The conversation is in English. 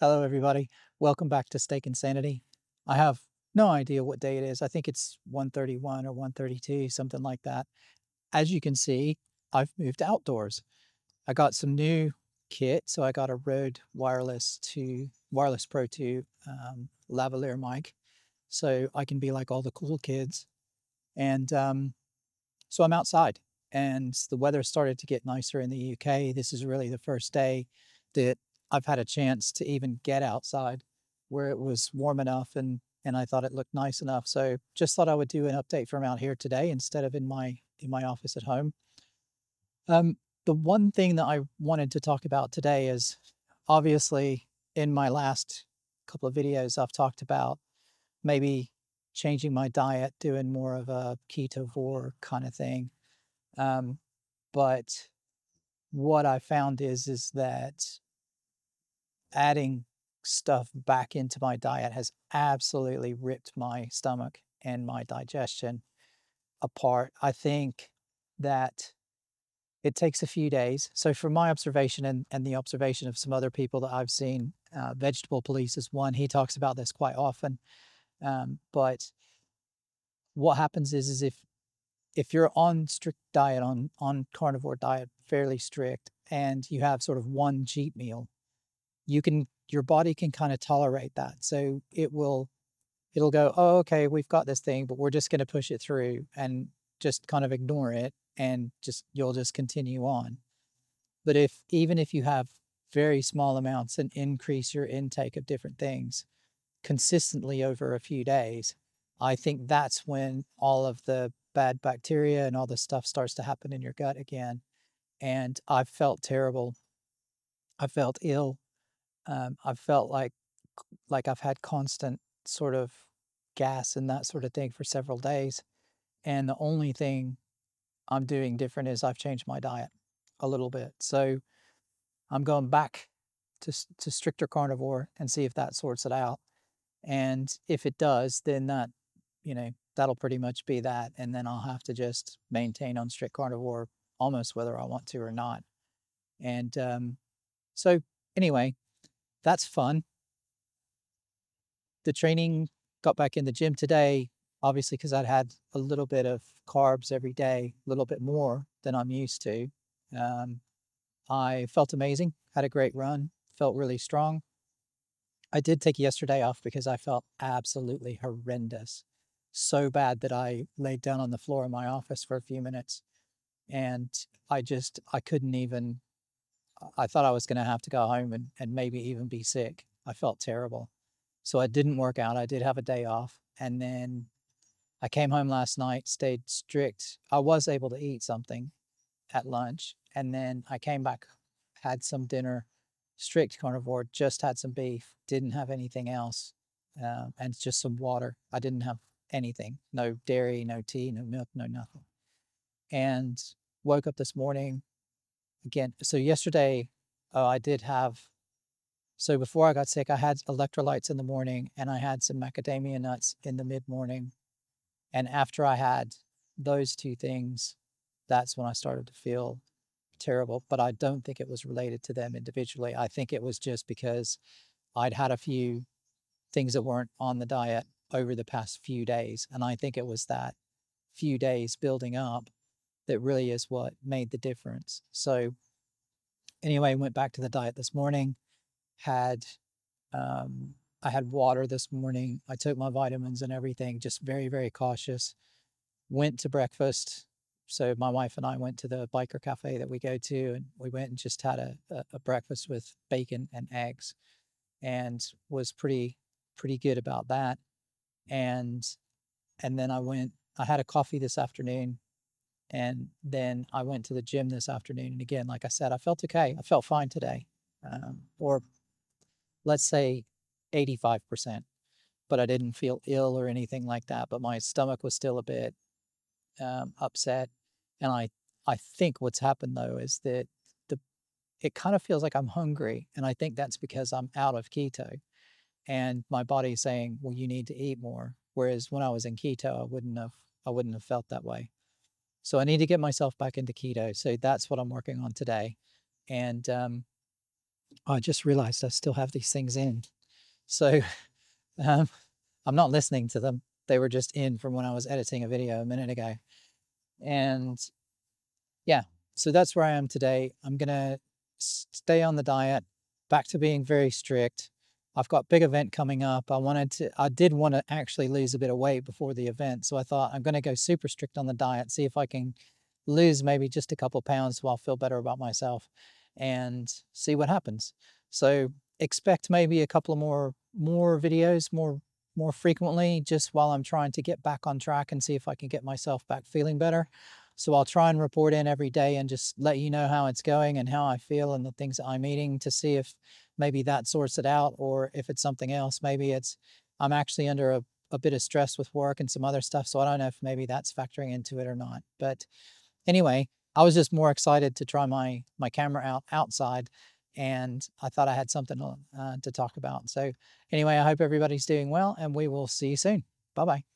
Hello, everybody. Welcome back to Steak and Sanity. I have no idea what day it is. I think it's 131 or 132, something like that. As you can see, I've moved outdoors. I got some new kit. So I got a Rode Wireless 2, Wireless Pro 2 um, lavalier mic. So I can be like all the cool kids. And um, so I'm outside and the weather started to get nicer in the UK. This is really the first day that I've had a chance to even get outside where it was warm enough and and I thought it looked nice enough. So just thought I would do an update from out here today instead of in my in my office at home. Um, the one thing that I wanted to talk about today is obviously in my last couple of videos I've talked about maybe changing my diet, doing more of a ketovore kind of thing. Um, but what I found is is that adding stuff back into my diet has absolutely ripped my stomach and my digestion apart. I think that it takes a few days. So, from my observation and, and the observation of some other people that I've seen, uh, Vegetable Police is one. He talks about this quite often. Um, but what happens is, is if if you're on strict diet, on on carnivore diet, fairly strict, and you have sort of one cheat meal, you can your body can kind of tolerate that. So it will it'll go, oh, okay, we've got this thing, but we're just going to push it through and just kind of ignore it, and just you'll just continue on. But if even if you have very small amounts and increase your intake of different things consistently over a few days, I think that's when all of the bad bacteria and all this stuff starts to happen in your gut again. And I've felt terrible. I felt ill. Um, I've felt like like I've had constant sort of gas and that sort of thing for several days. And the only thing I'm doing different is I've changed my diet a little bit. So I'm going back to, to stricter carnivore and see if that sorts it out. And if it does, then that, you know, that'll pretty much be that. And then I'll have to just maintain on strict carnivore almost whether I want to or not. And um, so, anyway, that's fun. The training got back in the gym today, obviously, because I'd had a little bit of carbs every day, a little bit more than I'm used to. Um, I felt amazing, had a great run, felt really strong. I did take yesterday off because I felt absolutely horrendous so bad that I laid down on the floor in my office for a few minutes and I just I couldn't even I thought I was going to have to go home and, and maybe even be sick. I felt terrible. So I didn't work out. I did have a day off. And then I came home last night, stayed strict. I was able to eat something at lunch. And then I came back, had some dinner, strict carnivore, just had some beef, didn't have anything else, uh, and just some water. I didn't have anything no dairy, no tea, no milk, no nothing. And woke up this morning again. So, yesterday, uh, I did have, so before I got sick, I had electrolytes in the morning and I had some macadamia nuts in the mid morning. And after I had those two things, that's when I started to feel terrible. But I don't think it was related to them individually. I think it was just because I'd had a few things that weren't on the diet over the past few days. And I think it was that few days building up that really is what made the difference. So, anyway, went back to the diet this morning, had, um, I had water this morning. I took my vitamins and everything, just very, very cautious. Went to breakfast. So, my wife and I went to the biker cafe that we go to, and we went and just had a, a, a breakfast with bacon and eggs and was pretty, pretty good about that and and then I went. I had a coffee this afternoon, and then I went to the gym this afternoon. And again, like I said, I felt okay. I felt fine today, um, or let's say eighty-five percent. But I didn't feel ill or anything like that. But my stomach was still a bit um, upset, and I I think what's happened though is that the it kind of feels like I'm hungry, and I think that's because I'm out of keto and my body's saying, "Well, you need to eat more." Whereas when I was in keto, I wouldn't have I wouldn't have felt that way. So I need to get myself back into keto. So that's what I'm working on today, and um, I just realized I still have these things in. So um, I'm not listening to them. They were just in from when I was editing a video a minute ago. And yeah, so that's where I am today. I'm going to stay on the diet, back to being very strict. I've got big event coming up. I wanted to, I did want to actually lose a bit of weight before the event. So I thought I'm going to go super strict on the diet, see if I can lose maybe just a couple pounds so I'll feel better about myself and see what happens. So expect maybe a couple of more, more videos, more, more frequently, just while I'm trying to get back on track and see if I can get myself back feeling better. So I'll try and report in every day and just let you know how it's going and how I feel and the things that I'm eating to see if maybe that sorts it out or if it's something else. Maybe it's I'm actually under a, a bit of stress with work and some other stuff. So I don't know if maybe that's factoring into it or not. But anyway, I was just more excited to try my my camera out outside and I thought I had something uh, to talk about. So anyway, I hope everybody's doing well and we will see you soon. Bye-bye.